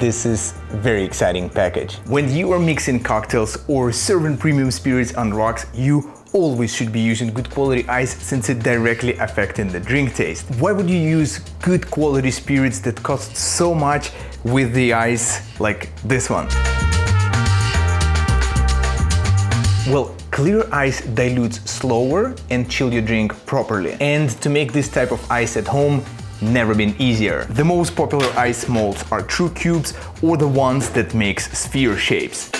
this is very exciting package. When you are mixing cocktails or serving premium spirits on rocks, you always should be using good quality ice since it directly affecting the drink taste. Why would you use good quality spirits that cost so much with the ice like this one? Well, clear ice dilutes slower and chill your drink properly. And to make this type of ice at home, never been easier. The most popular ice molds are true cubes or the ones that makes sphere shapes.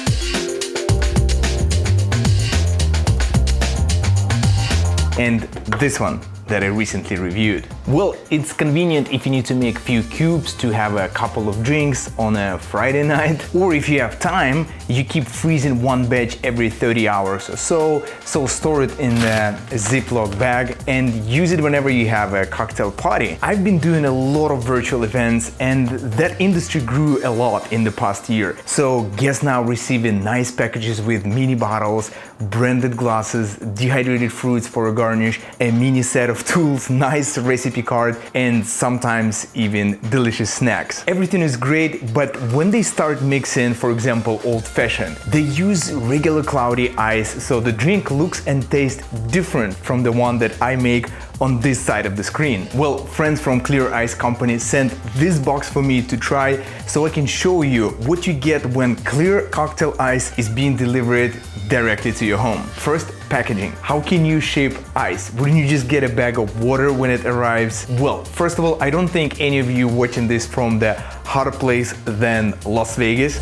And this one, that I recently reviewed. Well, it's convenient if you need to make few cubes to have a couple of drinks on a Friday night, or if you have time, you keep freezing one batch every 30 hours or so, so store it in a Ziploc bag and use it whenever you have a cocktail party. I've been doing a lot of virtual events and that industry grew a lot in the past year. So guests now receiving nice packages with mini bottles, branded glasses, dehydrated fruits for a garnish, a mini set of tools, nice recipe card, and sometimes even delicious snacks. Everything is great, but when they start mixing, for example, old fashioned, they use regular cloudy ice so the drink looks and tastes different from the one that I make on this side of the screen. Well, friends from Clear Ice Company sent this box for me to try so I can show you what you get when clear cocktail ice is being delivered directly to your home. First, packaging. How can you shape ice? Wouldn't you just get a bag of water when it arrives? Well, first of all, I don't think any of you watching this from the hotter place than Las Vegas.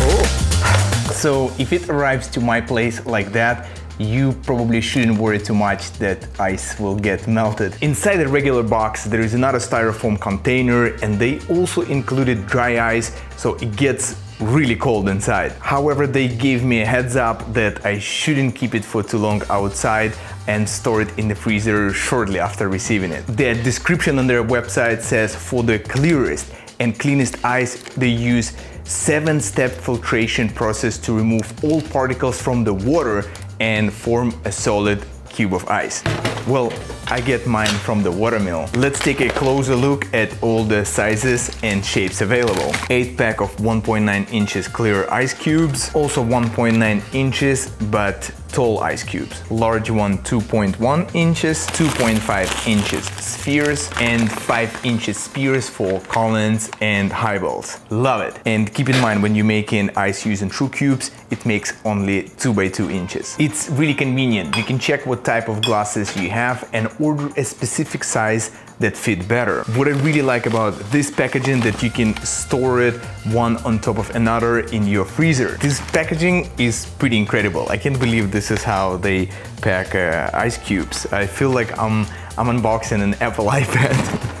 Oh. So if it arrives to my place like that, you probably shouldn't worry too much that ice will get melted. Inside the regular box there is another styrofoam container and they also included dry ice so it gets really cold inside. However, they gave me a heads up that I shouldn't keep it for too long outside and store it in the freezer shortly after receiving it. The description on their website says for the clearest and cleanest ice they use seven-step filtration process to remove all particles from the water and form a solid cube of ice. Well, I get mine from the watermill. Let's take a closer look at all the sizes and shapes available. 8 pack of 1.9 inches clear ice cubes, also 1.9 inches but tall ice cubes. Large one 2.1 inches, 2.5 inches spheres and 5 inches spheres for Collins and highballs. Love it. And keep in mind when you're making ice using true cubes, it makes only 2 by 2 inches. It's really convenient. You can check what type of glasses you have and order a specific size that fit better. What I really like about this packaging that you can store it one on top of another in your freezer. This packaging is pretty incredible. I can't believe this is how they pack uh, ice cubes. I feel like I'm, I'm unboxing an Apple iPad.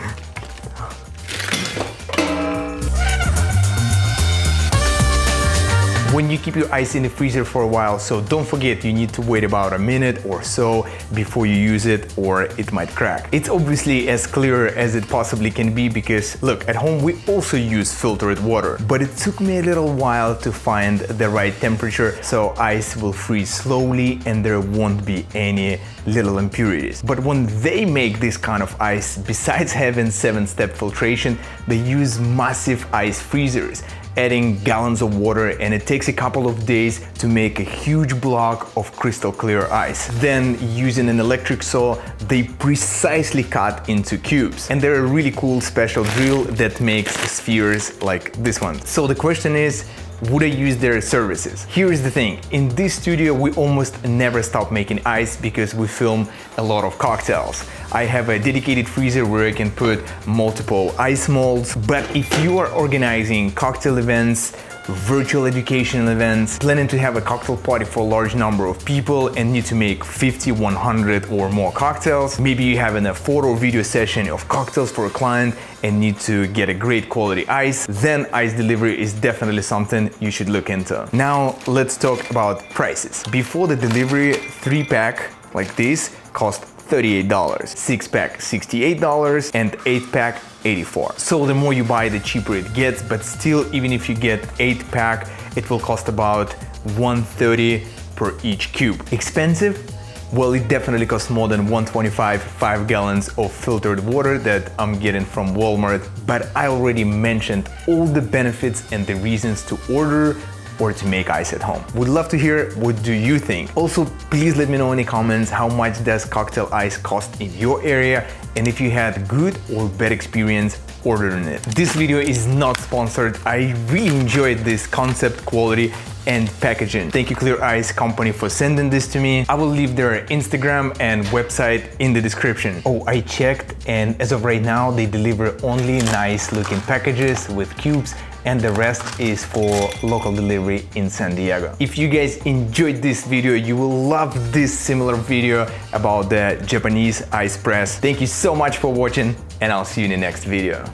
When you keep your ice in the freezer for a while. So don't forget you need to wait about a minute or so before you use it or it might crack. It's obviously as clear as it possibly can be because look, at home we also use filtered water, but it took me a little while to find the right temperature so ice will freeze slowly and there won't be any little impurities. But when they make this kind of ice, besides having seven-step filtration, they use massive ice freezers adding gallons of water and it takes a couple of days to make a huge block of crystal clear ice. Then using an electric saw, they precisely cut into cubes. And they're a really cool special drill that makes spheres like this one. So the question is, would I use their services? Here is the thing, in this studio we almost never stop making ice because we film a lot of cocktails. I have a dedicated freezer where I can put multiple ice molds, but if you are organizing cocktail events, virtual educational events, planning to have a cocktail party for a large number of people and need to make 50, 100 or more cocktails. Maybe you have a photo or video session of cocktails for a client and need to get a great quality ice, then ice delivery is definitely something you should look into. Now let's talk about prices. Before the delivery, three pack like this cost $38, 6 pack $68 and 8 pack 84. So the more you buy the cheaper it gets, but still even if you get 8 pack it will cost about 130 per each cube. Expensive? Well, it definitely costs more than 125 5 gallons of filtered water that I'm getting from Walmart, but I already mentioned all the benefits and the reasons to order or to make ice at home. Would love to hear what do you think. Also, please let me know in the comments how much does cocktail ice cost in your area and if you had good or bad experience ordering it. This video is not sponsored. I really enjoyed this concept quality and packaging. Thank you Clear Ice company for sending this to me. I will leave their Instagram and website in the description. Oh, I checked and as of right now they deliver only nice looking packages with cubes and the rest is for local delivery in San Diego. If you guys enjoyed this video, you will love this similar video about the Japanese ice press. Thank you so much for watching and I'll see you in the next video.